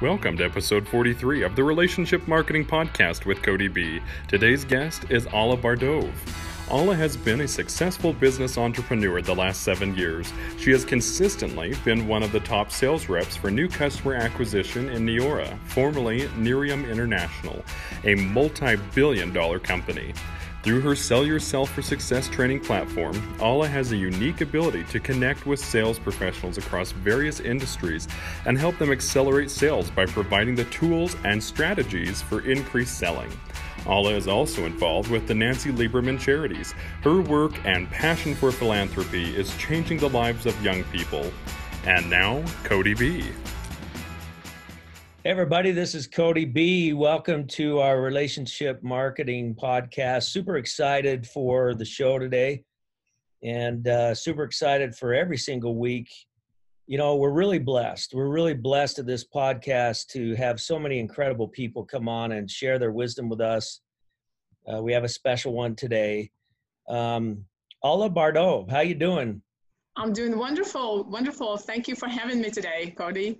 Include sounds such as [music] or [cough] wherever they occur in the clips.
Welcome to episode 43 of the Relationship Marketing Podcast with Kody B. Today's guest is Alla Bardov. Alla has been a successful business entrepreneur the last seven years. She has consistently been one of the top sales reps for new customer acquisition in Neora, formerly Nerium International, a multi billion dollar company. Through her Sell Yourself for Success training platform, Alla has a unique ability to connect with sales professionals across various industries and help them accelerate sales by providing the tools and strategies for increased selling. Alla is also involved with the Nancy Lieberman Charities. Her work and passion for philanthropy is changing the lives of young people. And now, Kody B. Hey everybody, this is Kody B. Welcome to our relationship marketing podcast. Super excited for the show today and uh, super excited for every single week. You know, we're really blessed. We're really blessed at this podcast to have so many incredible people come on and share their wisdom with us. Uh, we have a special one today. Um, Alla Bardov, how you doing? I'm doing wonderful, wonderful. Thank you for having me today, Kody.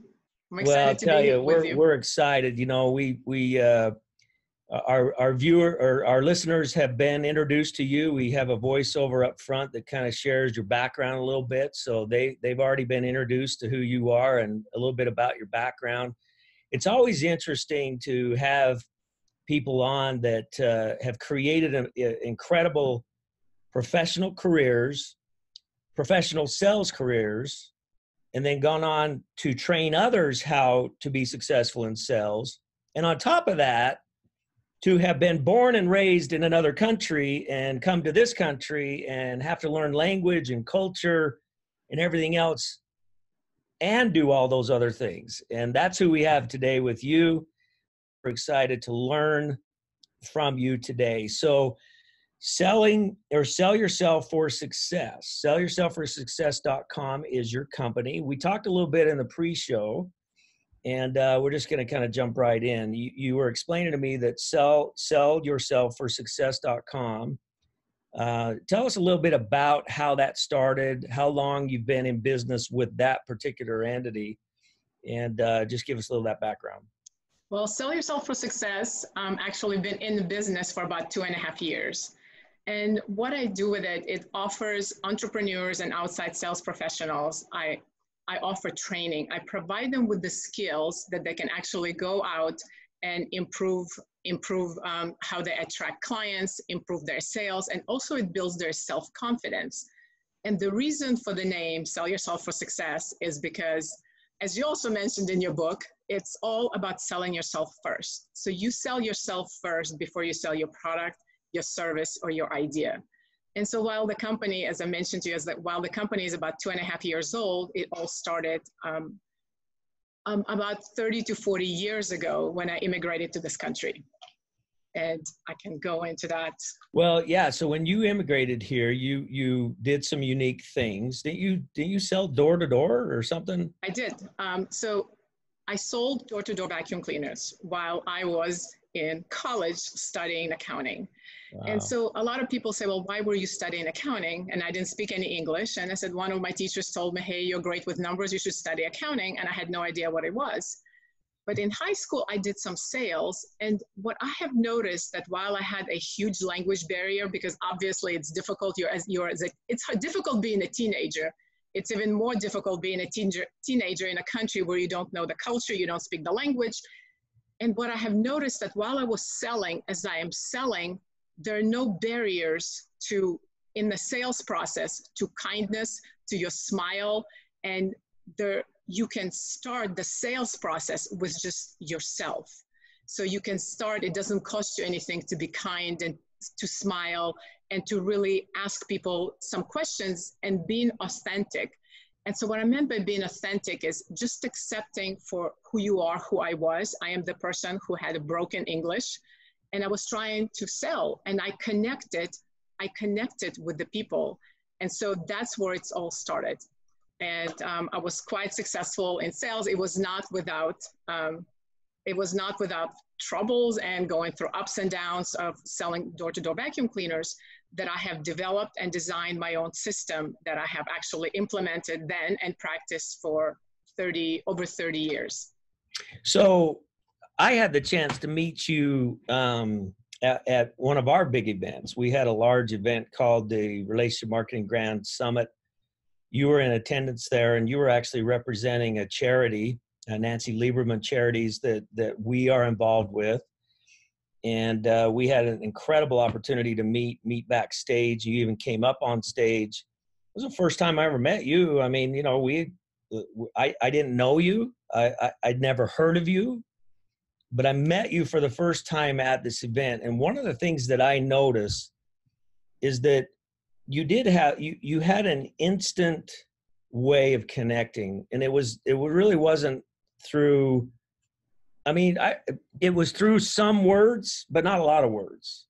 I'm well, I'll tell you, we're you. we're excited. You know, we we uh, our our viewer or our listeners have been introduced to you. We have a voiceover up front that kind of shares your background a little bit, so they they've already been introduced to who you are and a little bit about your background. It's always interesting to have people on that uh, have created an incredible professional careers, professional sales careers, and then gone on to train others how to be successful in sales. And on top of that, to have been born and raised in another country and come to this country and have to learn language and culture and everything else and do all those other things. And that's who we have today with you. We're excited to learn from you today. So, selling or sell yourself for success. Sell yourself for success.com is your company. We talked a little bit in the pre-show and uh, we're just going to kind of jump right in. You, you, were explaining to me that sell sell yourself for success.com uh, tell us a little bit about how that started how long you've been in business with that particular entity and uh, just give us a little of that background. Well sell yourself for success um, actually been in the business for about two and a half years and what I do with it, it offers entrepreneurs and outside sales professionals. I, I offer training. I provide them with the skills that they can actually go out and improve improve um, how they attract clients, improve their sales, and also it builds their self confidence. And the reason for the name Sell Yourself for Success is because, as you also mentioned in your book, it's all about selling yourself first. So you sell yourself first before you sell your product your service or your idea. And so while the company, as I mentioned to you, is that while the company is about two and a half years old, it all started um, um, about 30 to 40 years ago when I immigrated to this country. And I can go into that. Well, yeah. So when you immigrated here, you you did some unique things. Didn't you? Didn't you sell door to door or something? I did. Um, so I sold door to door vacuum cleaners while I was in college studying accounting. Wow. And so a lot of people say, well, why were you studying accounting? And I didn't speak any English. And I said, one of my teachers told me, hey, you're great with numbers, you should study accounting. And I had no idea what it was. But in high school, I did some sales. And what I have noticed that while I had a huge language barrier, because obviously it's difficult, you're as you're as a, it's difficult being a teenager. It's even more difficult being a teenager, teenager in a country where you don't know the culture, you don't speak the language. And what I have noticed that while I was selling, as I am selling, there are no barriers to in the sales process to kindness to your smile. And there you can start the sales process with just yourself. So you can start it doesn't cost you anything to be kind and to smile and to really ask people some questions and being authentic and so what i meant by being authentic is just accepting for who you are who i was i am the person who had a broken english and I was trying to sell and I connected, I connected with the people. And so that's where it's all started. And um, I was quite successful in sales. It was not without, um, it was not without troubles and going through ups and downs of selling door-to-door vacuum cleaners that I have developed and designed my own system that I have actually implemented then and practiced for 30, over 30 years. So I had the chance to meet you um, at, at, one of our big events. We had a large event called the Relationship Marketing Grand Summit. You were in attendance there, and you were actually representing a charity, uh, Nancy Lieberman Charities, that that we are involved with. And uh, we had an incredible opportunity to meet meet backstage. You even came up on stage. It was the first time I ever met you. I mean, you know, we uh, I, I didn't know you. I, I, I'd never heard of you but I met you for the first time at this event. And one of the things that I noticed is that you did have you you had an instant way of connecting, and it was it really wasn't through. I mean, I it was through some words, but not a lot of words.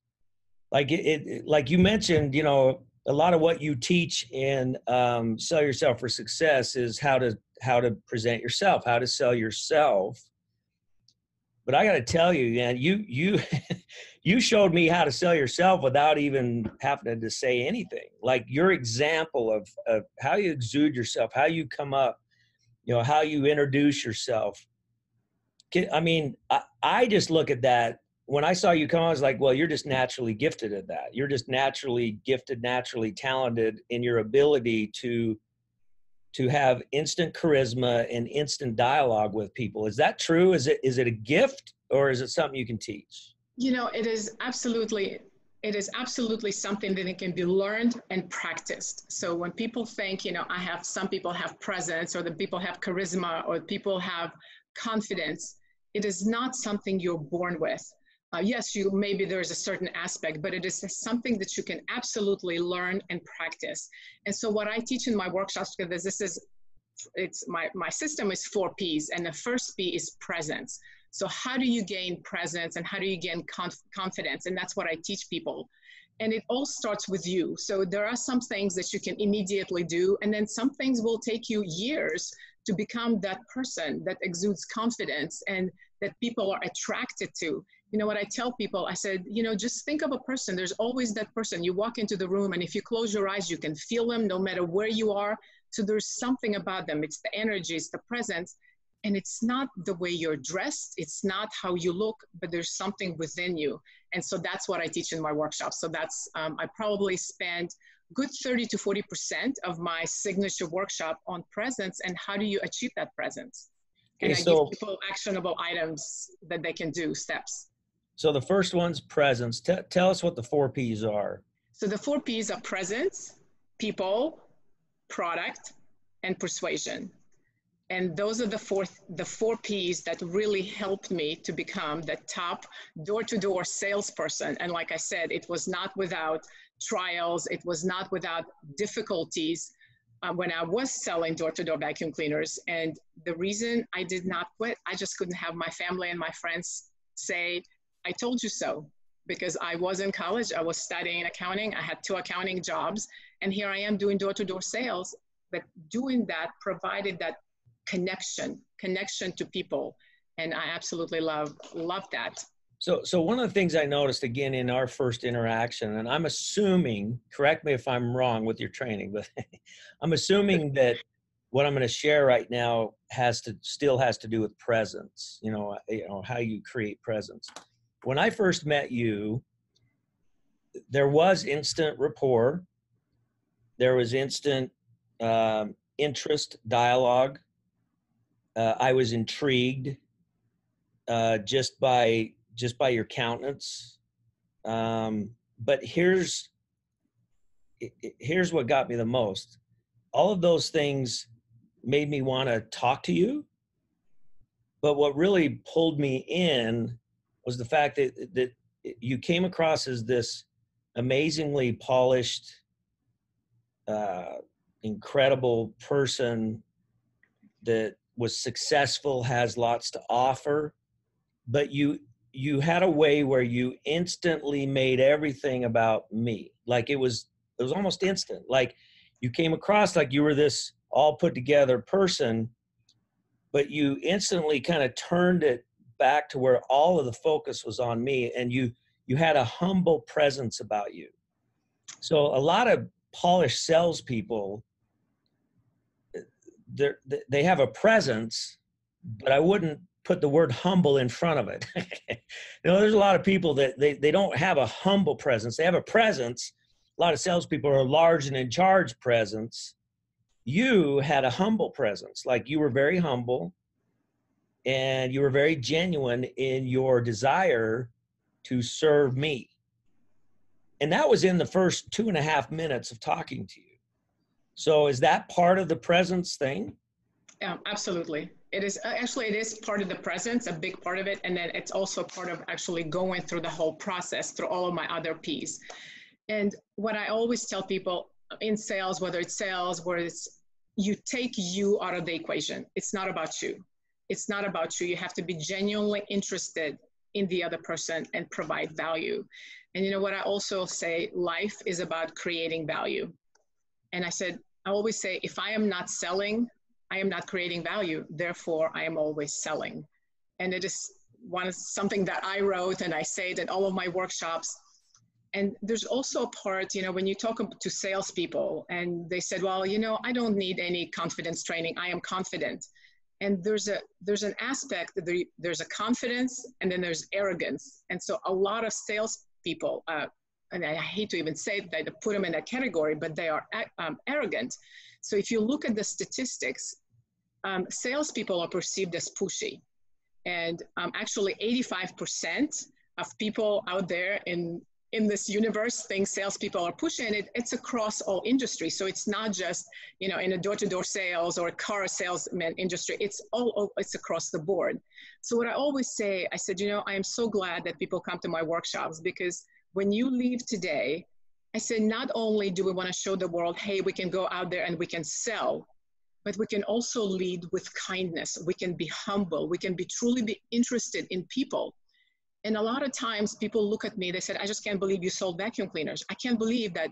Like it, it like you mentioned, you know, a lot of what you teach in um, sell yourself for success is how to how to present yourself, how to sell yourself but I got to tell you, man, you you [laughs] you showed me how to sell yourself without even having to say anything. Like your example of of how you exude yourself, how you come up, you know, how you introduce yourself. I mean, I, I just look at that. When I saw you come, I was like, well, you're just naturally gifted at that. You're just naturally gifted, naturally talented in your ability to to have instant charisma and instant dialogue with people. Is that true? Is it is it a gift or is it something you can teach? You know, it is absolutely it is absolutely something that it can be learned and practiced. So when people think, you know, I have some people have presence or the people have charisma or people have confidence, it is not something you're born with. Uh, yes, you maybe there's a certain aspect, but it is something that you can absolutely learn and practice. And so what I teach in my workshops, because this is, it's my, my system is four P's, and the first P is presence. So how do you gain presence and how do you gain conf- confidence? And that's what I teach people. And it all starts with you. So there are some things that you can immediately do, and then some things will take you years to become that person that exudes confidence and that people are attracted to you know what I tell people? I said, you know, just think of a person. There's always that person. You walk into the room, and if you close your eyes, you can feel them no matter where you are. So there's something about them. It's the energy, it's the presence. And it's not the way you're dressed, it's not how you look, but there's something within you. And so that's what I teach in my workshops. So that's, um, I probably spend good 30 to 40% of my signature workshop on presence and how do you achieve that presence. And okay, I so, give people actionable items that they can do, steps. So the first one's presence. T- tell us what the four P's are. So the four P's are presence, people, product, and persuasion. And those are the four, the four P's that really helped me to become the top door-to-door salesperson. And like I said, it was not without trials, it was not without difficulties uh, when I was selling door-to-door vacuum cleaners. And the reason I did not quit, I just couldn't have my family and my friends say, I told you so because I was in college, I was studying accounting, I had two accounting jobs, and here I am doing door to door sales. But doing that provided that connection, connection to people. And I absolutely love, love that. So, so one of the things I noticed again in our first interaction, and I'm assuming, correct me if I'm wrong with your training, but [laughs] I'm assuming [laughs] that what I'm going to share right now has to still has to do with presence. You know, you know how you create presence when I first met you, there was instant rapport. There was instant um, interest, dialogue. Uh, I was intrigued uh, just by just by your countenance. Um, but here's here's what got me the most. All of those things made me want to talk to you. But what really pulled me in was the fact that that you came across as this amazingly polished, uh, incredible person that was successful, has lots to offer, but you you had a way where you instantly made everything about me. Like it was it was almost instant. Like you came across like you were this all put together person, but you instantly kind of turned it back to where all of the focus was on me and you you had a humble presence about you so a lot of polished salespeople eh, they they have a presence but i wouldn't put the word humble in front of it. [laughs] you know, there's a lot of people that they, they don't have a humble presence. They have a presence. A lot of salespeople are large and in charge presence. You had a humble presence. Like you were very humble and you were very genuine in your desire to serve me. And that was in the first two and a half minutes of talking to you. So is that part of the presence thing? Yeah, absolutely. It is uh, actually it is part of the presence, a big part of it, and then it's also part of actually going through the whole process through all of my other P's. And what I always tell people in sales, whether it's sales, whether it's you take you out of the equation. It's not about you. It's not about you. You have to be genuinely interested in the other person and provide value. And you know what I also say, life is about creating value. And I said, I always say, if I am not selling, I am not creating value. Therefore, I am always selling. And it is one something that I wrote and I say it in all of my workshops. And there's also a part, you know, when you talk to salespeople and they said, well, you know, I don't need any confidence training. I am confident. And there's a there's an aspect that there, there's a confidence and then there's arrogance. And so a lot of salespeople, uh, and I hate to even say that, put them in that category, but they are um, arrogant. So if you look at the statistics, um, salespeople are perceived as pushy. And um, actually 85% of people out there in, in this universe think salespeople are pushy and it, it's across all industries. So it's not just, you know, in a door-to-door sales or a car salesman industry, it's all, it's across the board. So what I always say, I said, you know, I am so glad that people come to my workshops because when you leave today, I said, not only do we want to show the world, hey, we can go out there and we can sell, but we can also lead with kindness. We can be humble. We can be truly be interested in people. And a lot of times people look at me, they said, I just can't believe you sold vacuum cleaners. I can't believe that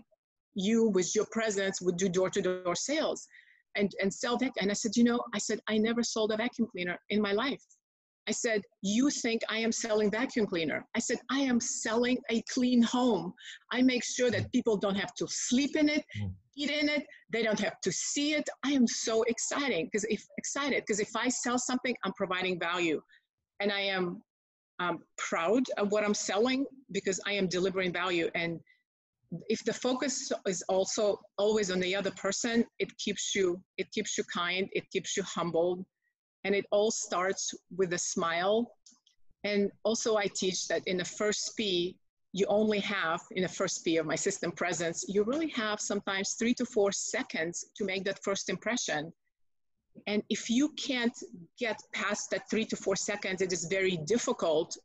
you, with your presence, would do door to door sales and, and sell that. And I said, you know, I said, I never sold a vacuum cleaner in my life. I said, You think I am selling vacuum cleaner? I said, I am selling a clean home. I make sure that people don't have to sleep in it, mm. Eat in it, they don't have to see it. I am so excited because if excited because if I sell something, I'm providing value. And I am um, proud of what I'm selling because I am delivering value. And if the focus is also always on the other person, it keeps you, it keeps you kind, it keeps you humbled and it all starts with a smile. And also I teach that in the first P, you only have, in the first P of my system presence, you really have sometimes three to four seconds to make that first impression. And if you can't get past that three to four seconds, it is very difficult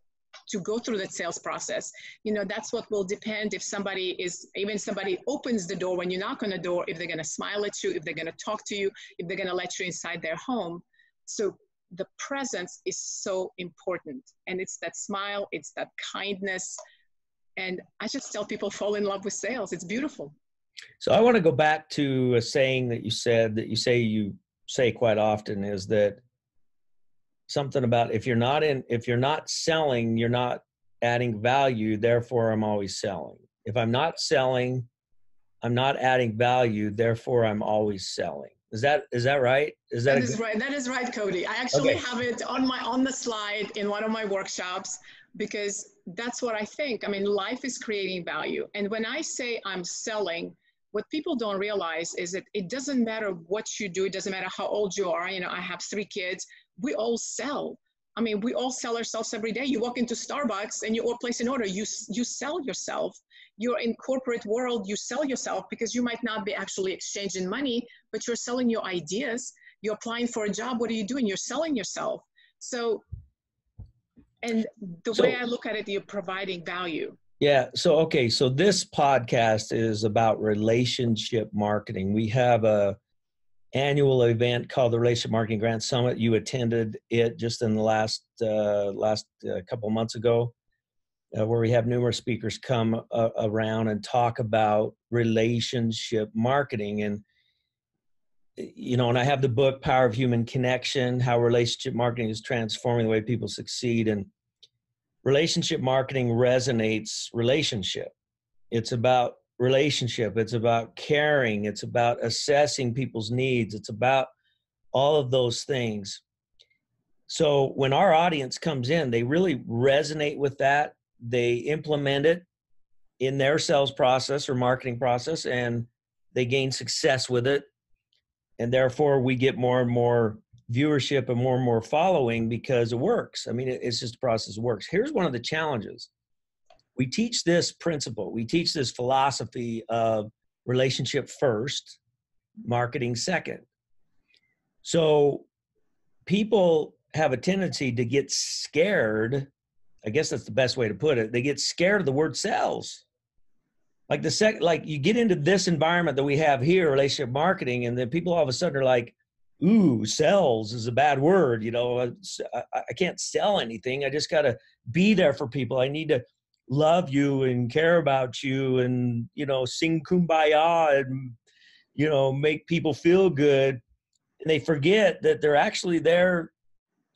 to go through that sales process. You know, that's what will depend if somebody is, even somebody opens the door when you knock on the door, if they're gonna smile at you, if they're gonna talk to you, if they're gonna let you inside their home. So the presence is so important. And it's that smile, it's that kindness. And I just tell people fall in love with sales. It's beautiful. So I want to go back to a saying that you said that you say you say quite often is that something about if you're not in if you're not selling, you're not adding value, therefore I'm always selling. If I'm not selling, I'm not adding value, therefore I'm always selling. Is that is that right? Is that, that is right? That is right, Kody. I actually okay. have it on my on the slide in one of my workshops because that's what I think. I mean, life is creating value, and when I say I'm selling, what people don't realize is that it doesn't matter what you do. It doesn't matter how old you are. You know, I have three kids. We all sell. I mean, we all sell ourselves every day. You walk into Starbucks and you all place an order. You you sell yourself you're in corporate world you sell yourself because you might not be actually exchanging money but you're selling your ideas you're applying for a job what are you doing you're selling yourself so and the so, way i look at it you're providing value. Yeah so okay so this podcast is about relationship marketing. We have a annual event called the relationship marketing grand summit. You attended it just in the last uh, last uh, couple months ago uh, where we have numerous speakers come uh, around and talk about relationship marketing. And you know and i have the book power of human connection how relationship marketing is transforming the way people succeed and relationship marketing resonates relationship it's about relationship it's about caring it's about assessing people's needs it's about all of those things So when our audience comes in, they really resonate with that. They implement it in their sales process or marketing process and they gain success with it. And therefore, we get more and more viewership and more and more following because it works. I mean, it's just a process that works. Here's one of the challenges we teach this principle, we teach this philosophy of relationship first, marketing second. So people have a tendency to get scared. I guess that's the best way to put it. They get scared of the word sales. Like the sec, like you get into this environment that we have here, relationship marketing, and then people all of a sudden are like, "Ooh, sales is a bad word." You know, uh, I, I can't sell anything. I just got to be there for people. I need to love you and care about you, and you know, sing kumbaya and you know, make people feel good. And they forget that they're actually there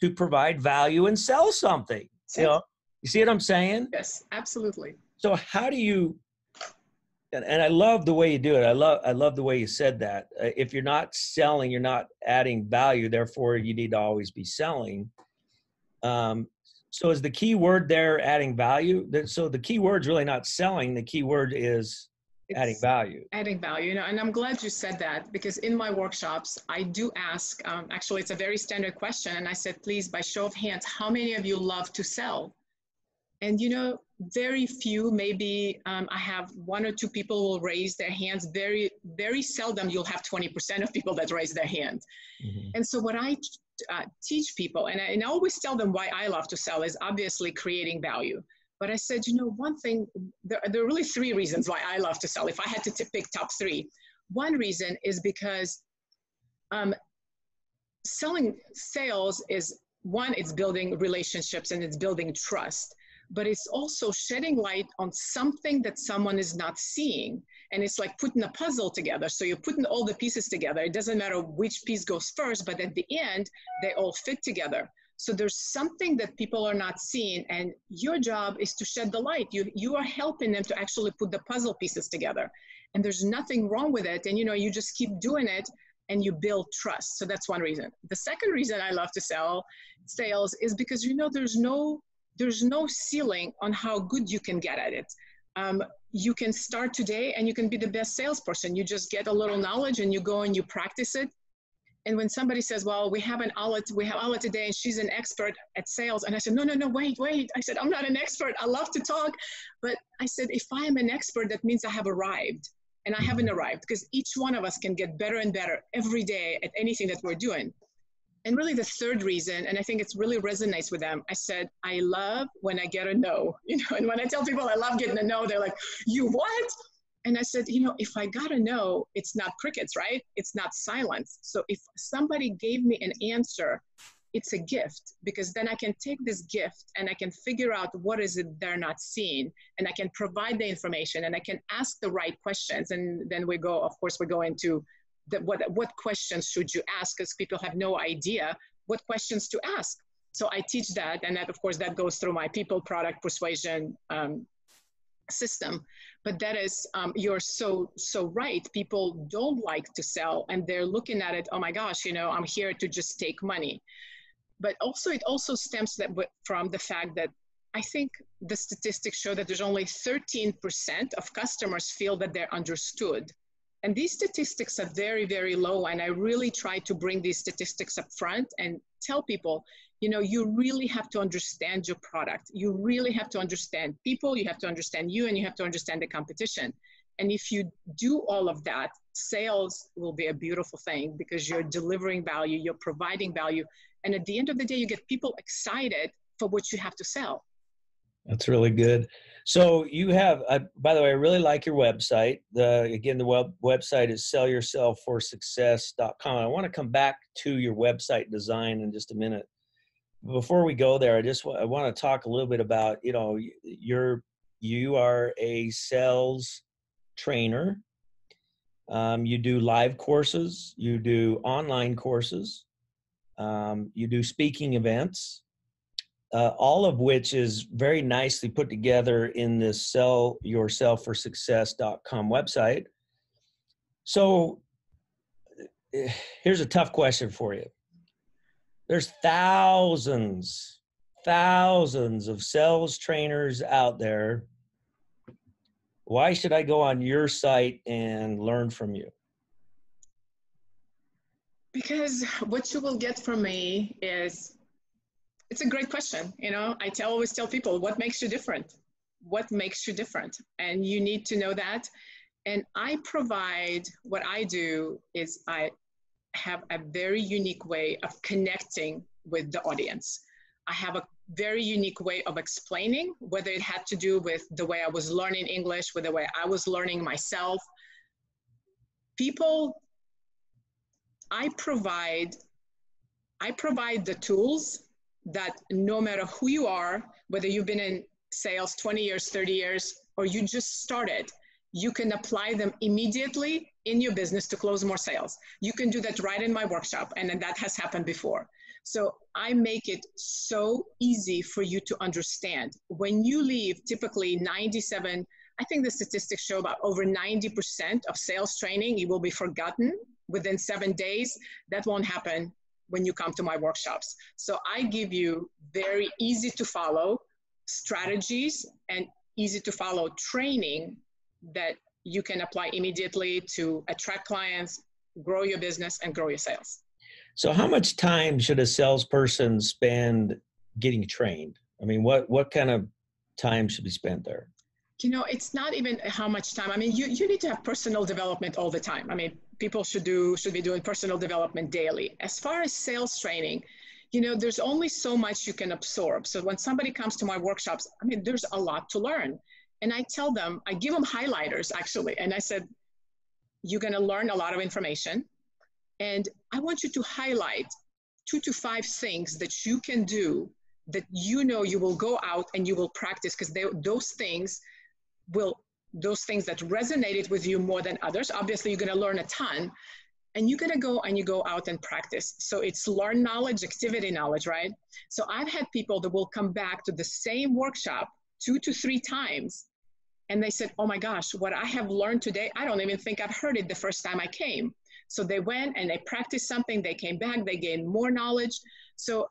to provide value and sell something. You know, you see what I'm saying? Yes, absolutely. So how do you and, and I love the way you do it. I love I love the way you said that. Uh, if you're not selling, you're not adding value. Therefore, you need to always be selling. Um, so is the key word there adding value? So the key word's really not selling. The key word is it's adding value. Adding value, you know, and I'm glad you said that because in my workshops, I do ask. Um, actually, it's a very standard question, and I said, please, by show of hands, how many of you love to sell? And you know, very few, maybe um, I have one or two people will raise their hands. Very, very seldom you'll have 20% of people that raise their hand. Mm-hmm. And so what I uh, teach people, and I, and I always tell them why I love to sell is obviously creating value. But I said, you know, one thing, there, there are really three reasons why I love to sell. If I had to t- pick top three, one reason is because um, selling sales is one, it's building relationships and it's building trust but it's also shedding light on something that someone is not seeing. And it's like putting a puzzle together. So you're putting all the pieces together. It doesn't matter which piece goes first, but at the end, they all fit together. So there's something that people are not seeing, and your job is to shed the light. You you are helping them to actually put the puzzle pieces together, and there's nothing wrong with it. And you know you just keep doing it, and you build trust. So that's one reason. The second reason I love to sell sales is because you know there's no there's no ceiling on how good you can get at it. Um, you can start today and you can be the best salesperson. You just get a little knowledge and you go and you practice it. And when somebody says, well, we have an Alla, we have Alla today and she's an expert at sales. And I said, no, no, no, wait, wait. I said, I'm not an expert. I love to talk. But I said, if I am an expert, that means I have arrived. And I haven't arrived because each one of us can get better and better every day at anything that we're doing. And really the third reason, and I think it's really resonates with them, I said, I love when I get a no. [laughs] You know, and when I tell people I love getting a no, they're like, you what? And I said, you know, if I got a no, it's not crickets, right? It's not silence. So if somebody gave me an answer, it's a gift because then I can take this gift and I can figure out what is it they're not seeing and I can provide the information and I can ask the right questions. And then we go, of course, we go into that what, what questions should you ask because people have no idea what questions to ask. So I teach that, and that of course that goes through my people product persuasion um, system. But that is, um, you're so so right. People don't like to sell, and they're looking at it. Oh my gosh, you know, I'm here to just take money. But also, it also stems that from the fact that I think the statistics show that there's only 13% of customers feel that they're understood and these statistics are very, very low. And I really try to bring these statistics up front and tell people, you know, you really have to understand your product. You really have to understand people, you have to understand you, and you have to understand the competition. And if you do all of that, sales will be a beautiful thing because you're delivering value, you're providing value. And at the end of the day, you get people excited for what you have to sell. That's really good. So you have, uh, by the way, I really like your website. The again, the web website is sellyourselfforsuccess.com. I want to come back to your website design in just a minute. Before we go there, I just I want to talk a little bit about you know you're you are a sales trainer. Um, you do live courses. You do online courses. Um, you do speaking events uh, all of which is very nicely put together in this sellyourselfforsuccess.com website. So eh, here's a tough question for you. there's thousands, thousands of sales trainers out there. Why should I go on your site and learn from you? Because what you will get from me is it's a great question. You know, I tell, always tell people what makes you different? What makes you different? And you need to know that. And I provide what I do is I have a very unique way of connecting with the audience. I have a very unique way of explaining, whether it had to do with the way I was learning English, with the way I was learning myself. People, I provide, I provide the tools that no matter who you are, whether you've been in sales 20 years, 30 years, or you just started, you can apply them immediately in your business to close more sales. You can do that right in my workshop, and that has happened before. So I make it so easy for you to understand. When you leave, typically 97, I think the statistics show about over 90% of sales training, you will be forgotten within seven days. That won't happen when you come to my workshops. So I give you very easy to follow strategies and easy to follow training that you can apply immediately to attract clients, grow your business, and grow your sales. So, how much time should a salesperson spend getting trained? I mean, what what kind of time should be spent there? You know, it's not even how much time. I mean, you, you need to have personal development all the time. I mean, people should do should be doing personal development daily. As far as sales training, you know, there's only so much you can absorb. So when somebody comes to my workshops, I mean, there's a lot to learn. And I tell them, I give them highlighters actually. And I said, you're going to learn a lot of information. And I want you to highlight two to five things that you can do that you know you will go out and you will practice because those things will those things that resonated with you more than others obviously you're going to learn a ton and you're going to go and you go out and practice so it's learn knowledge activity knowledge right so i've had people that will come back to the same workshop two to three times and they said, Oh my gosh, what I have learned today, I don't even think I've heard it the first time I came. So they went and they practiced something, they came back, they gained more knowledge. So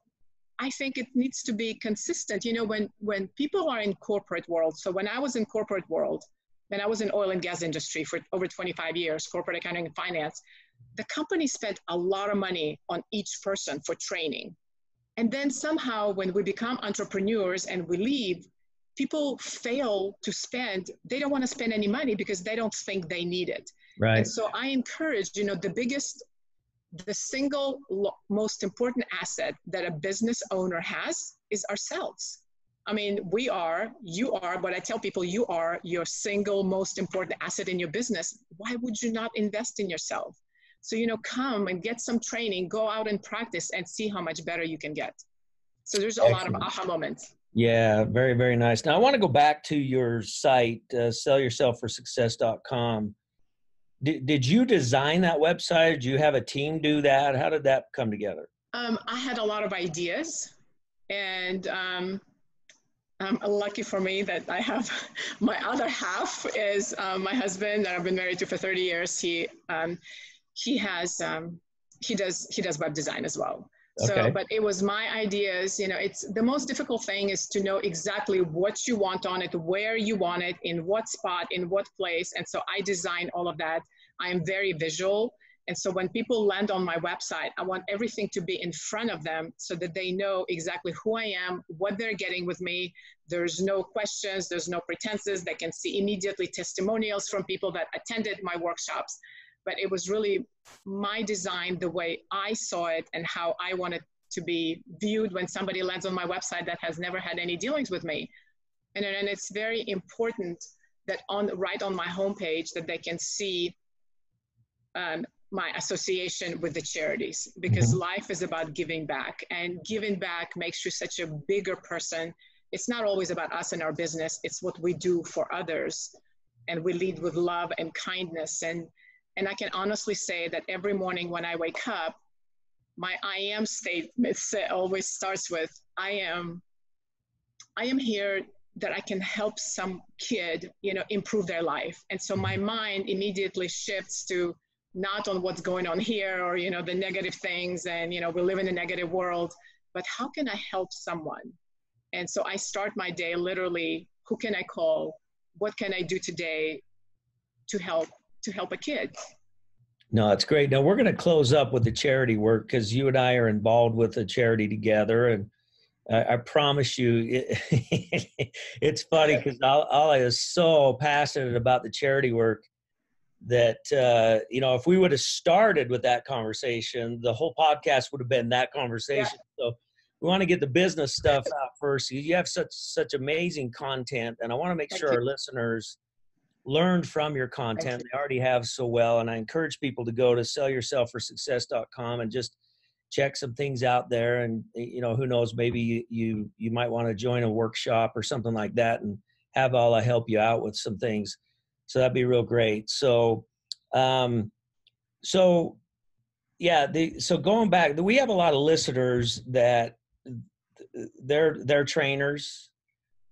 I think it needs to be consistent. You know, when when people are in corporate world, so when I was in corporate world, when I was in oil and gas industry for over 25 years, corporate accounting and finance, the company spent a lot of money on each person for training. And then somehow when we become entrepreneurs and we leave, people fail to spend they don't want to spend any money because they don't think they need it right and so i encourage you know the biggest the single lo- most important asset that a business owner has is ourselves i mean we are you are but i tell people you are your single most important asset in your business why would you not invest in yourself so you know come and get some training go out and practice and see how much better you can get so there's a Excellent. lot of aha moments yeah, very, very nice. Now, I want to go back to your site, uh, sellyourselfforsuccess.com. Did, did you design that website? Did you have a team do that? How did that come together? Um, I had a lot of ideas, and um, um, lucky for me that I have [laughs] my other half is um, my husband that I've been married to for 30 years. He um, he has um, he does he does web design as well. So, okay. but it was my ideas. You know, it's the most difficult thing is to know exactly what you want on it, where you want it, in what spot, in what place. And so I design all of that. I am very visual. And so when people land on my website, I want everything to be in front of them so that they know exactly who I am, what they're getting with me. There's no questions, there's no pretenses. They can see immediately testimonials from people that attended my workshops but it was really my design, the way I saw it, and how I wanted to be viewed when somebody lands on my website that has never had any dealings with me. And, and it's very important that on right on my homepage that they can see um, my association with the charities because mm-hmm. life is about giving back and giving back makes you such a bigger person it's not always about us and our business it's what we do for others and we lead with love and kindness and and I can honestly say that every morning when I wake up, my I am statement always starts with I am I am here that I can help some kid, you know, improve their life. And so my mm-hmm. mind immediately shifts to not on what's going on here or you know the negative things and you know we live in a negative world but how can i help someone? And so i start my day literally who can i call? What can i do today to help to help a kid. No it's great. Now we're going to close up with the charity work because you and i are involved with the charity together and I, I promise you, [laughs] it, it's funny because Alla is so passionate about the charity work that uh, you know if we would have started with that conversation the whole podcast would have been that conversation. Yeah. so we want to get the business stuff out first. You have such such amazing content and i want to make Thank sure you. our listeners learned from your content they already have so well and i encourage people to go to sellyourselfforsuccess.com and just check some things out there and you know who knows maybe you you, you might want to join a workshop or something like that and have Alla help you out with some things so that'd be real great. So, um, so yeah, the, so going back, we have a lot of listeners that they're they're trainers.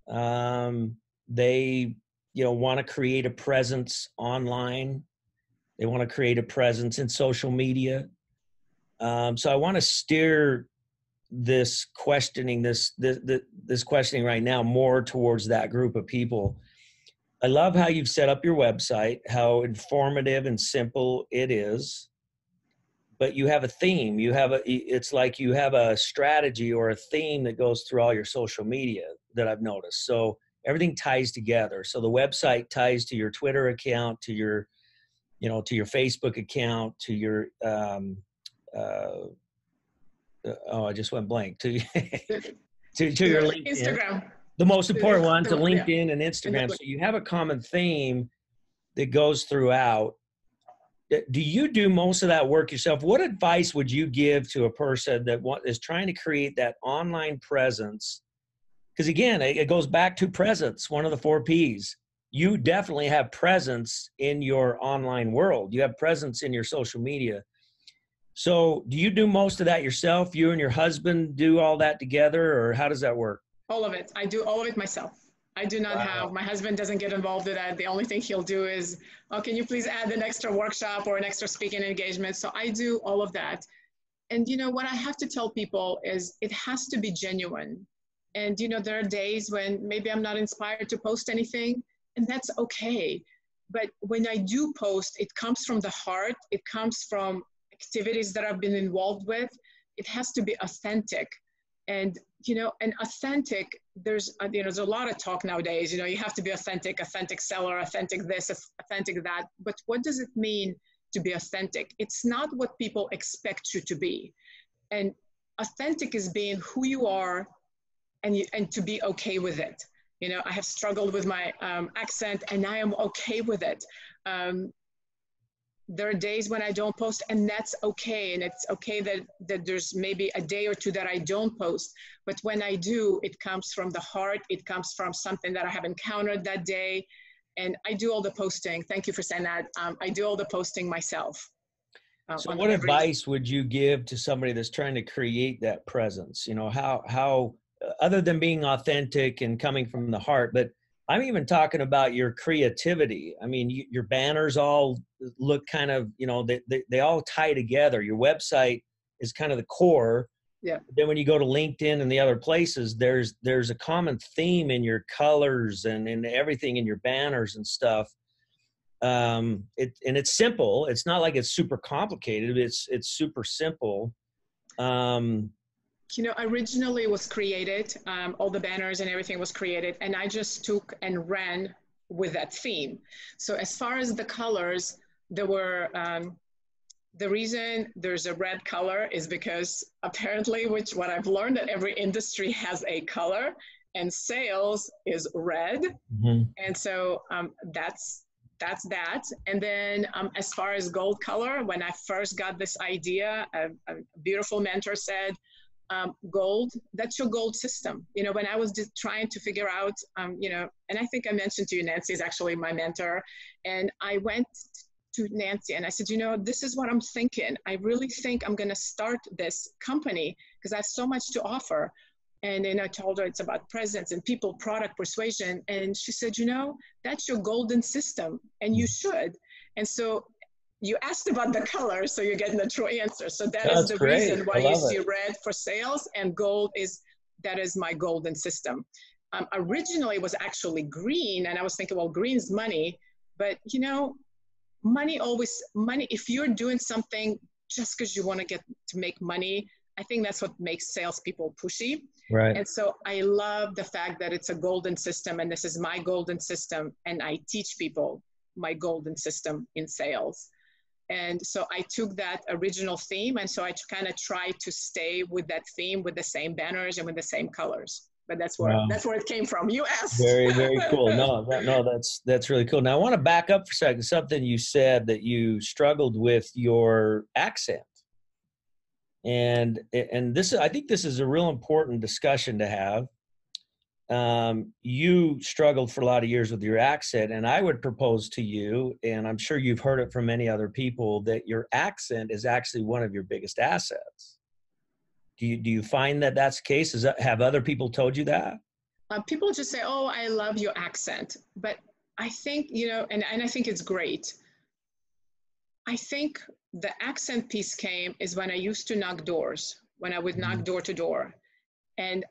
Um, they you know want to create a presence online. They want to create a presence in social media. Um, so I want to steer this questioning this, this this questioning right now more towards that group of people I love how you've set up your website, how informative and simple it is. But you have a theme. You have a it's like you have a strategy or a theme that goes through all your social media that I've noticed. So everything ties together. So the website ties to your Twitter account, to your you know, to your Facebook account, to your um uh, uh oh, I just went blank. To [laughs] to, to your LinkedIn. Instagram the most important one to LinkedIn and Instagram. So you have a common theme that goes throughout. Do you do most of that work yourself? What advice would you give to a person that is trying to create that online presence? Because again, it goes back to presence, one of the four P's. You definitely have presence in your online world. You have presence in your social media. So, do you do most of that yourself? You and your husband do all that together, or how does that work? All of it. I do all of it myself. I do not wow. have, my husband doesn't get involved in that. The only thing he'll do is, oh, can you please add an extra workshop or an extra speaking engagement? So I do all of that. And, you know, what I have to tell people is it has to be genuine. And, you know, there are days when maybe I'm not inspired to post anything, and that's okay. But when I do post, it comes from the heart, it comes from activities that I've been involved with. It has to be authentic. And you know and authentic there's uh, you know there's a lot of talk nowadays you know you have to be authentic authentic seller authentic this authentic that. But what does it mean to be authentic? It's not what people expect you to be. And authentic is being who you are and you, and to be okay with it you know i have struggled with my um, accent and i am okay with it um, there are days when I don't post, and that's okay. And it's okay that, that there's maybe a day or two that I don't post. But when I do, it comes from the heart, it comes from something that I have encountered that day. And I do all the posting. Thank you for saying that. Um, I do all the posting myself. Uh, so, what advice would you give to somebody that's trying to create that presence? You know, how, how, other than being authentic and coming from the heart, but I'm even talking about your creativity. I mean, you, your banners all look kind of, you know, they, they, they all tie together. Your website is kind of the core. Yeah. Then when you go to LinkedIn and the other places, there's there's a common theme in your colors and and everything in your banners and stuff. Um, it and it's simple. It's not like it's super complicated. It's it's super simple. Um, you know, originally was created, um, all the banners and everything was created, and I just took and ran with that theme. So as far as the colors, there were, um, the reason there's a red color is because apparently, which what I've learned that every industry has a color and sales is red. Mm-hmm. And so um, that's that's that. And then um, as far as gold color, when I first got this idea, a, a beautiful mentor said, um, gold that's your gold system. You know when i was just trying to figure out um, you know and i think i mentioned to you nancy is actually my mentor and i went to nancy and i said you know this is what i'm thinking. I really think i'm going to start this company because i have so much to offer. And then i told her it's about presence and people product persuasion and she said you know that's your golden system and you should. And so you asked about the color, so you're getting the true answer. So that That's is the great. reason why you see it. red for sales and gold is that is my golden system. Um, originally it was actually green, and I was thinking, well, green's money, but you know, money always money. If you're doing something just because you want to get to make money, I think that's what makes salespeople pushy. Right. And so I love the fact that it's a golden system, and this is my golden system, and I teach people my golden system in sales. And so I took that original theme, and so I kind of tried to stay with that theme with the same banners and with the same colors. But that's where wow. that's where it came from. You asked. Very very [laughs] cool. No, that, no, that's that's really cool. Now I want to back up for a second. Something you said that you struggled with your accent, and and this I think this is a real important discussion to have um, you struggled for a lot of years with your accent and i would propose to you and i'm sure you've heard it from many other people that your accent is actually one of your biggest assets. Do you do you find that that's the case? Is that, have other people told you that? Uh, people just say oh i love your accent. But i think you know and, and i think it's great. I think the accent piece came is when i used to knock doors when i would knock mm-hmm. door to door. And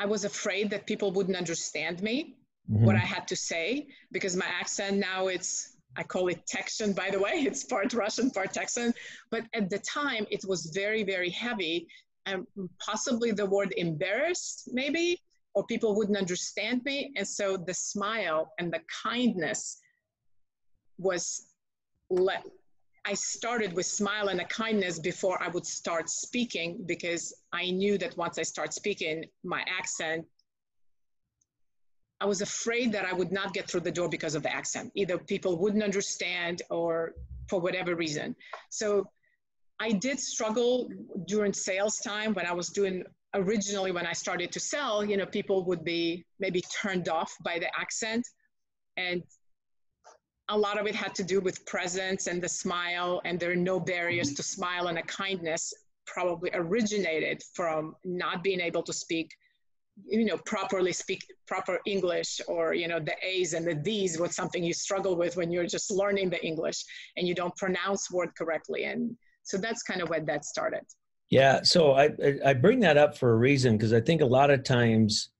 I was afraid that people wouldn't understand me, mm-hmm. what I had to say, because my accent now it's, I call it Texan, by the way, [laughs] it's part Russian, part Texan. But at the time, it was very, very heavy. And possibly the word embarrassed, maybe, or people wouldn't understand me. And so the smile and the kindness was let I started with smile and a kindness before I would start speaking because I knew that once I start speaking, my accent, I was afraid that I would not get through the door because of the accent. Either people wouldn't understand or for whatever reason. So I did struggle during sales time when I was doing originally when I started to sell, you know, people would be maybe turned off by the accent. And a lot of it had to do with presence and the smile, and there are no barriers to smile and a kindness probably originated from not being able to speak you know properly speak proper english or you know the a's and the d's was something you struggle with when you're just learning the english and you don't pronounce word correctly. And so that's kind of where that started. Yeah. So i i bring that up for a reason because i think a lot of times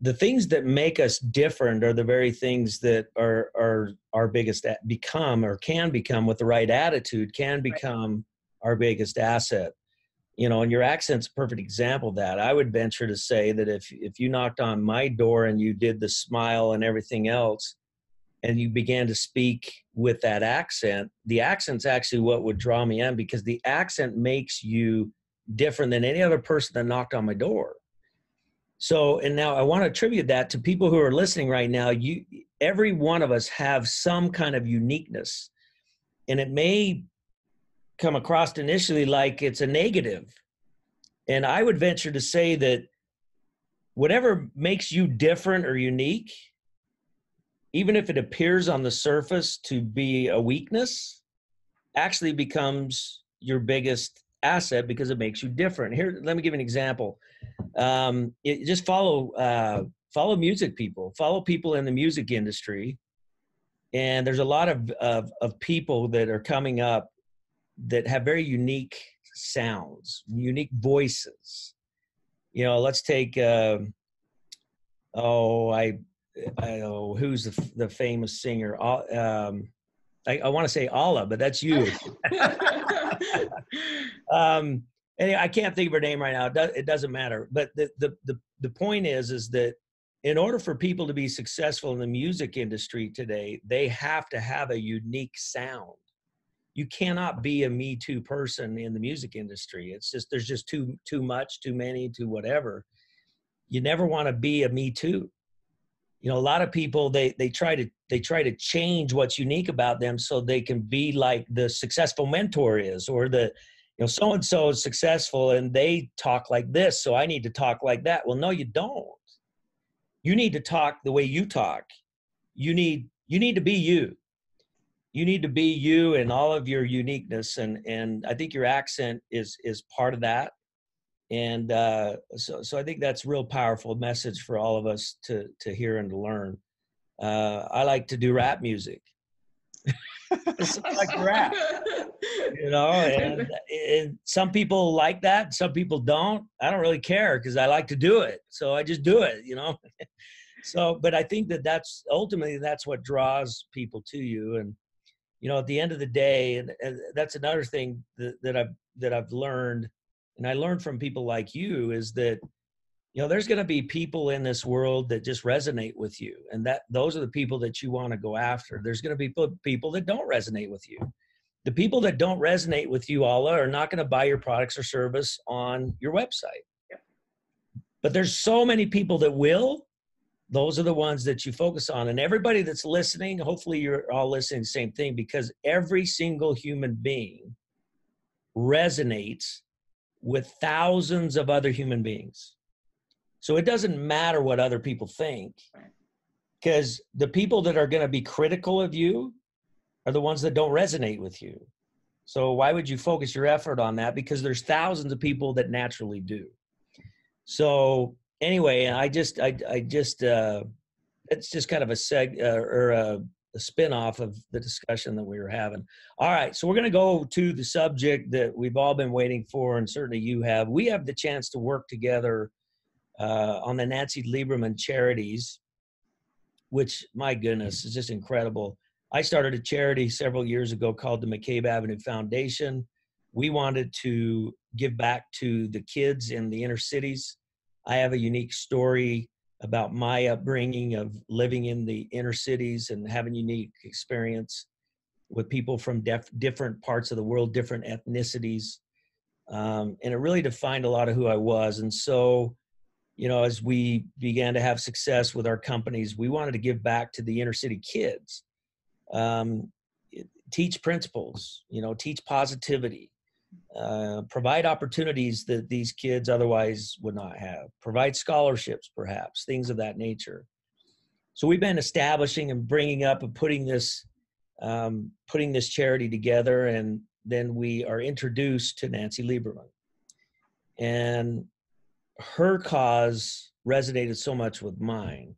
the things that make us different are the very things that are are our biggest become or can become with the right attitude can become right. our biggest asset. You know and your accent's a perfect example of that. I would venture to say that if if you knocked on my door and you did the smile and everything else and you began to speak with that accent the accent's actually what would draw me in because the accent makes you different than any other person that knocked on my door so, and now I want to attribute that to people who are listening right now. You, every one of us have some kind of uniqueness, and it may come across initially like it's a negative. And I would venture to say that whatever makes you different or unique, even if it appears on the surface to be a weakness, actually becomes your biggest asset because it makes you different. Here, let me give an example um, it, just follow uh, follow music people, follow people in the music industry, and there's a lot of, of of people that are coming up that have very unique sounds, unique voices. You know, let's take uh, oh I, I oh who's the the famous singer um, I, I want to say Alla, but that's you. [laughs] [laughs] um, anyway, I can't think of her name right now. It, does, it doesn't matter. But the, the, the, the point is, is that in order for people to be successful in the music industry today, they have to have a unique sound. You cannot be a Me Too person in the music industry. It's just there's just too too much, too many, too whatever. You never want to be a Me Too. You know, a lot of people they they try to they try to change what's unique about them so they can be like the successful mentor is or the you know, so and so is successful and they talk like this, so I need to talk like that. Well, no, you don't. You need to talk the way you talk. You need you need to be you. You need to be you and all of your uniqueness, and and I think your accent is is part of that. And uh, so so I think that's real powerful message for all of us to to hear and to learn. Uh, I like to do rap music. Looks [laughs] like rap. You know, and, and some people like that, some people don't. I don't really care because I like to do it, so I just do it. You know. [laughs] so, but I think that that's ultimately that's what draws people to you, and you know, at the end of the day, and, and that's another thing that, that I've that I've learned, and I learned from people like you is that you know there's going to be people in this world that just resonate with you and that those are the people that you want to go after. There's going to be people that don't resonate with you. The people that don't resonate with you all are not going to buy your products or service on your website. But there's so many people that will. Those are the ones that you focus on and everybody that's listening hopefully you're all listening the same thing because every single human being resonates with thousands of other human beings so it doesn't matter what other people think because the people that are going to be critical of you are the ones that don't resonate with you. So why would you focus your effort on that? Because there's thousands of people that naturally do. So anyway, I just, I, I just, uh, it's just kind of a seg uh, or a, a spin off of the discussion that we were having. All right. So we're going to go to the subject that we've all been waiting for. And certainly you have, we have the chance to work together uh, on the Nancy Lieberman charities, which my goodness is just incredible. I started a charity several years ago called the McCabe Avenue Foundation. We wanted to give back to the kids in the inner cities. I have a unique story about my upbringing of living in the inner cities and having unique experience with people from def- different parts of the world, different ethnicities. Um, and it really defined a lot of who I was. And so you know, as we began to have success with our companies, we wanted to give back to the inner city kids, um, teach principles, you know, teach positivity, uh, provide opportunities that these kids otherwise would not have, provide scholarships, perhaps, things of that nature. So we've been establishing and bringing up and putting this, um, putting this charity together, and then we are introduced to Nancy Lieberman. And her cause resonated so much with mine.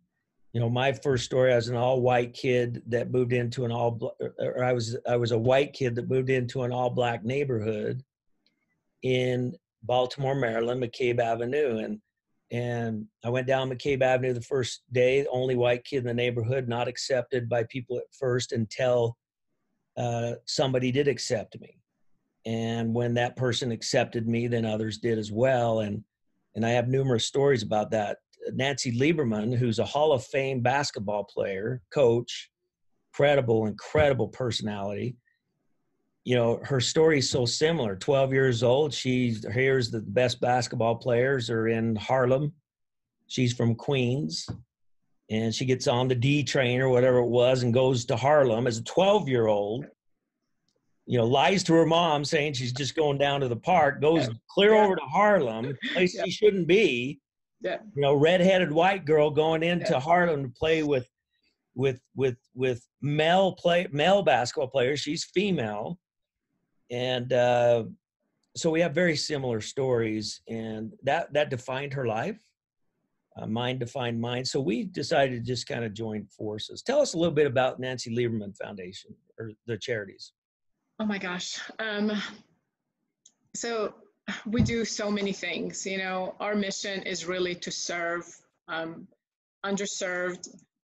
You know, my first story, I was an all white kid that moved into an all, or I was, I was a white kid that moved into an all black neighborhood in Baltimore, Maryland, McCabe Avenue. And, and I went down McCabe Avenue the first day, only white kid in the neighborhood, not accepted by people at first until uh, somebody did accept me. And when that person accepted me, then others did as well. And and I have numerous stories about that. Nancy Lieberman, who's a Hall of Fame basketball player, coach, credible, incredible personality. You know, her story is so similar. 12 years old, she hears that the best basketball players are in Harlem. She's from Queens, and she gets on the D train or whatever it was and goes to Harlem as a 12 year old you know, lies to her mom saying she's just going down to the park, goes yeah. clear yeah. over to Harlem, place yeah. she shouldn't be. Yeah. You know, redheaded white girl going into Harlem to play with with with with male play male basketball players. She's female. And uh so we have very similar stories and that that defined her life. Uh, mine defined mine. So we decided to just kind of join forces. Tell us a little bit about Nancy Lieberman Foundation or the charities. Oh my gosh. Um, so we do so many things. You know, our mission is really to serve um, underserved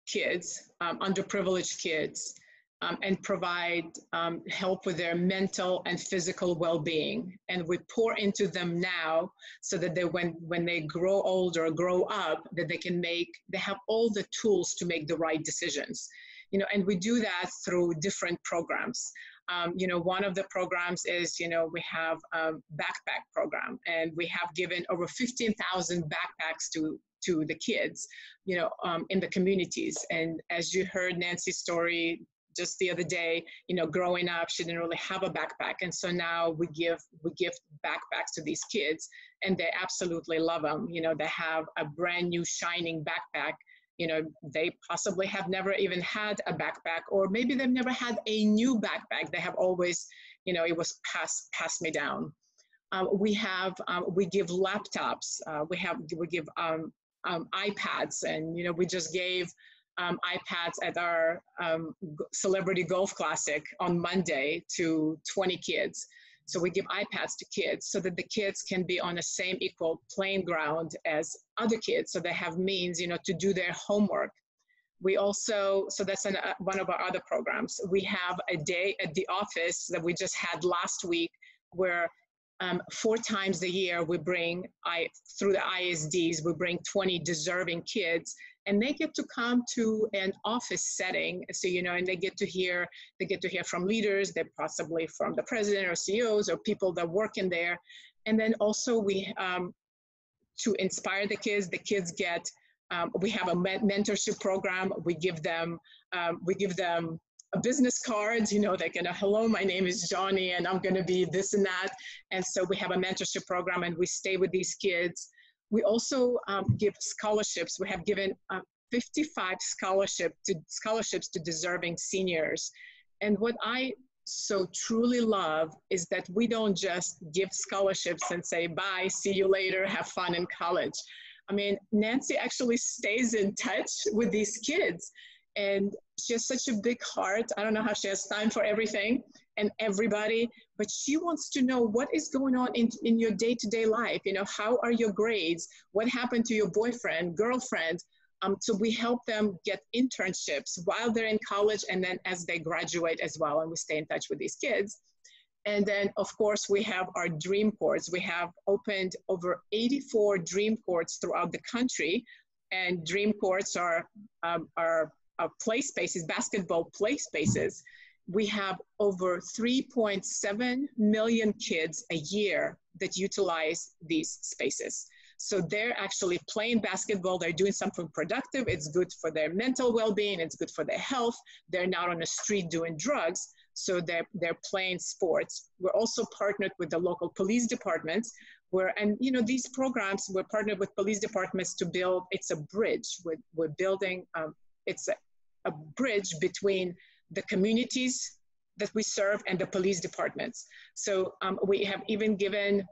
kids, um, underprivileged kids, um, and provide um, help with their mental and physical well-being. And we pour into them now so that they, when when they grow older, grow up, that they can make, they have all the tools to make the right decisions. You know, and we do that through different programs. Um, you know, one of the programs is, you know, we have a backpack program and we have given over 15,000 backpacks to, to the kids, you know, um, in the communities. And as you heard Nancy's story just the other day, you know, growing up, she didn't really have a backpack. And so now we give, we give backpacks to these kids and they absolutely love them. You know, they have a brand new shining backpack you know they possibly have never even had a backpack or maybe they've never had a new backpack they have always you know it was passed passed me down uh, we have um, we give laptops uh, we have we give um, um, ipads and you know we just gave um, iPads at our um, Celebrity Golf Classic on Monday to 20 kids. So we give iPads to kids so that the kids can be on the same equal playing ground as other kids, so they have means, you know, to do their homework. We also, so that's an, uh, one of our other programs. We have a day at the office that we just had last week where um, four times a year we bring I through the ISDs we bring 20 deserving kids and they get to come to an office setting so you know and they get to hear they get to hear from leaders they're possibly from the president or ceos or people that work in there and then also we um, to inspire the kids the kids get um, we have a mentorship program we give them um, we give them business cards, you know, they're gonna, hello, my name is Johnny and I'm gonna be this and that. And so we have a mentorship program and we stay with these kids. We also um, give scholarships. We have given uh, 55 scholarship to, scholarships to deserving seniors. And what I so truly love is that we don't just give scholarships and say, bye, see you later, have fun in college. I mean, Nancy actually stays in touch with these kids and she has such a big heart. I don't know how she has time for everything and everybody, but she wants to know what is going on in, in your day to day life. You know, how are your grades? What happened to your boyfriend, girlfriend? Um, so we help them get internships while they're in college and then as they graduate as well. And we stay in touch with these kids. And then, of course, we have our dream courts. We have opened over 84 dream courts throughout the country. And dream courts are, um, are uh, play spaces, basketball play spaces, we have over 3.7 million kids a year that utilize these spaces. So they're actually playing basketball, they're doing something productive, it's good for their mental well-being, it's good for their health, they're not on the street doing drugs, so they're, they're playing sports. We're also partnered with the local police departments where, and you know, these programs, we're partnered with police departments to build, it's a bridge, we're, we're building um, it's a, a bridge between the communities that we serve and the police departments. So um, we have even given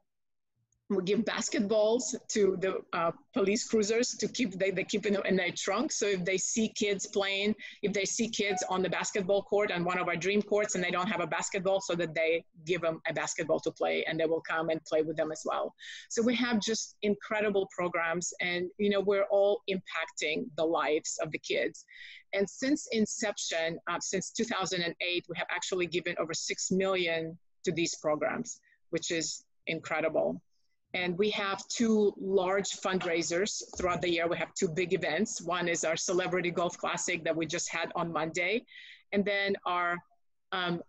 give basketballs to the uh, police cruisers to keep they, they keep in, in their trunk. So if they see kids playing if they see kids on the basketball court on one of our dream courts and they don't have a basketball so that they give them a basketball to play and they will come and play with them as well. So we have just incredible programs and you know we're all impacting the lives of the kids. And since inception uh, since 2008 we have actually given over 6 million to these programs which is incredible and we have two large fundraisers throughout the year. We have two big events. One is our Celebrity Golf Classic that we just had on Monday. And then our, um,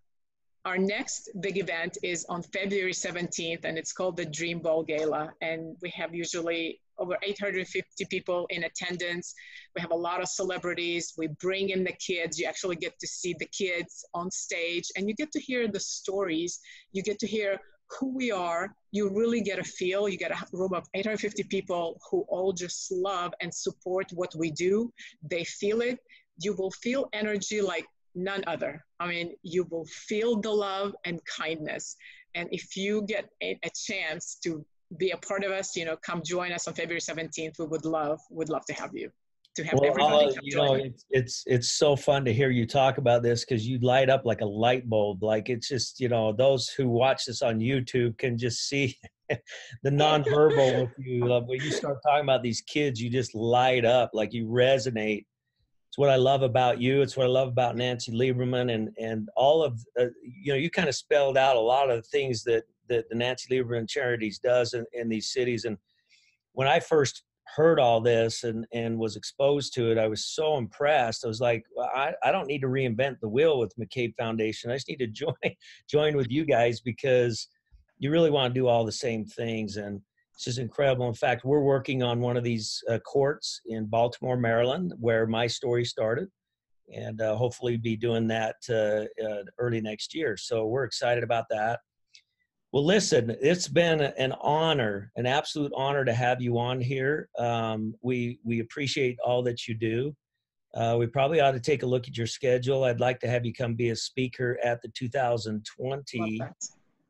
our next big event is on February 17th, and it's called the Dream Ball Gala. And we have usually over 850 people in attendance. We have a lot of celebrities. We bring in the kids. You actually get to see the kids on stage, and you get to hear the stories. You get to hear who we are, you really get a feel. You get a room of 850 people who all just love and support what we do. They feel it. You will feel energy like none other. I mean, you will feel the love and kindness. And if you get a, a chance to be a part of us, you know, come join us on February 17th. We would love, would love to have you to have well, everybody. Uh, you know, it's, it's it's so fun to hear you talk about this because you light up like a light bulb. Like it's just you know those who watch this on YouTube can just see [laughs] the nonverbal with [laughs] you. Uh, when you start talking about these kids, you just light up like you resonate. It's what I love about you. It's what I love about Nancy Lieberman and and all of uh, you know. You kind of spelled out a lot of the things that that the Nancy Lieberman Charities does in, in these cities. And when I first heard all this and and was exposed to it, I was so impressed. I was like, well, I, I don't need to reinvent the wheel with McCabe Foundation. I just need to [laughs] join join with you guys because you really want to do all the same things and it's just incredible. In fact, we're working on one of these uh, courts in Baltimore, Maryland, where my story started, and uh, hopefully be doing that uh, uh early next year. So we're excited about that. Well, listen, it's been an honor, an absolute honor to have you on here. Um, we we appreciate all that you do. Uh, we probably ought to take a look at your schedule. I'd like to have you come be a speaker at the 2020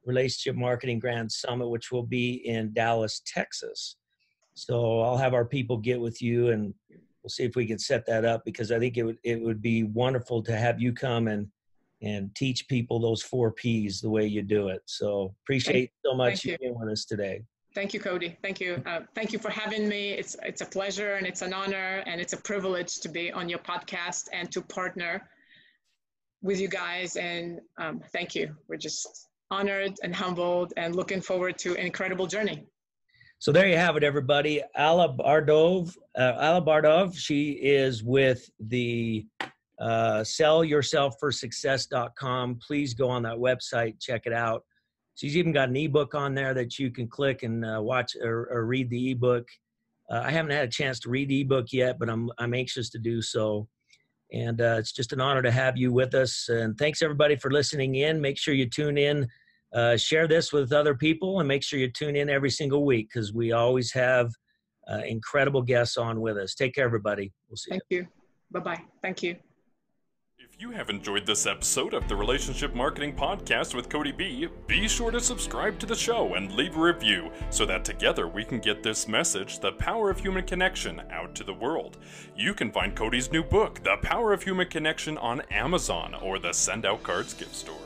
Relationship Marketing Grand Summit, which will be in Dallas, Texas. So I'll have our people get with you and we'll see if we can set that up because I think it would it would be wonderful to have you come and and teach people those four P's the way you do it. So appreciate thank, so much you being with us today. Thank you, Kody. Thank you. Uh, thank you for having me. It's it's a pleasure and it's an honor and it's a privilege to be on your podcast and to partner with you guys. And um, thank you. We're just honored and humbled and looking forward to an incredible journey. So there you have it, everybody. Alla Bardov, uh, Alla Bardov. She is with the uh, sellyourself4success.com. Please go on that website, check it out. She's even got an ebook on there that you can click and uh, watch or, or, read the ebook. Uh, I haven't had a chance to read the ebook yet, but I'm I'm anxious to do so. And uh, it's just an honor to have you with us. And thanks everybody for listening in. Make sure you tune in, uh, share this with other people, and make sure you tune in every single week because we always have uh, incredible guests on with us. Take care, everybody. We'll see. Thank you. you. Bye bye. Thank you. If you have enjoyed this episode of the Relationship Marketing Podcast with Kody B, be sure to subscribe to the show and leave a review so that together we can get this message, The Power of Human Connection, out to the world. You can find Kody's new book, The Power of Human Connection, on Amazon or the Send Out Cards gift store.